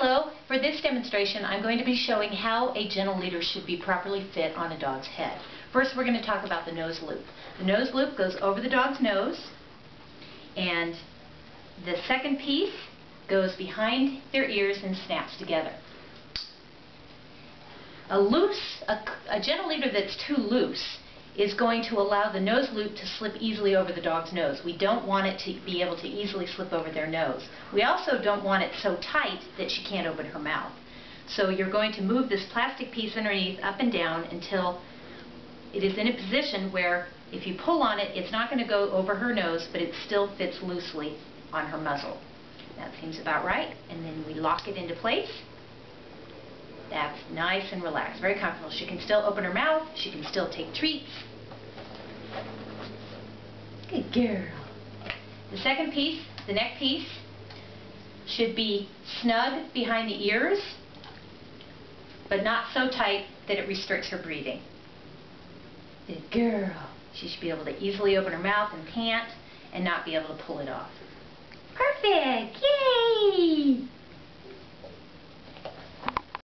Hello, for this demonstration I'm going to be showing how a gentle leader should be properly fit on a dog's head. First we're going to talk about the nose loop. The nose loop goes over the dog's nose and the second piece goes behind their ears and snaps together. A loose, a, a gentle leader that's too loose is going to allow the nose loop to slip easily over the dog's nose. We don't want it to be able to easily slip over their nose. We also don't want it so tight that she can't open her mouth. So you're going to move this plastic piece underneath up and down until it is in a position where if you pull on it, it's not going to go over her nose, but it still fits loosely on her muzzle. That seems about right. And then we lock it into place. That's nice and relaxed, very comfortable. She can still open her mouth. She can still take treats. Good girl. The second piece, the neck piece, should be snug behind the ears, but not so tight that it restricts her breathing. Good girl. She should be able to easily open her mouth and pant and not be able to pull it off. Perfect.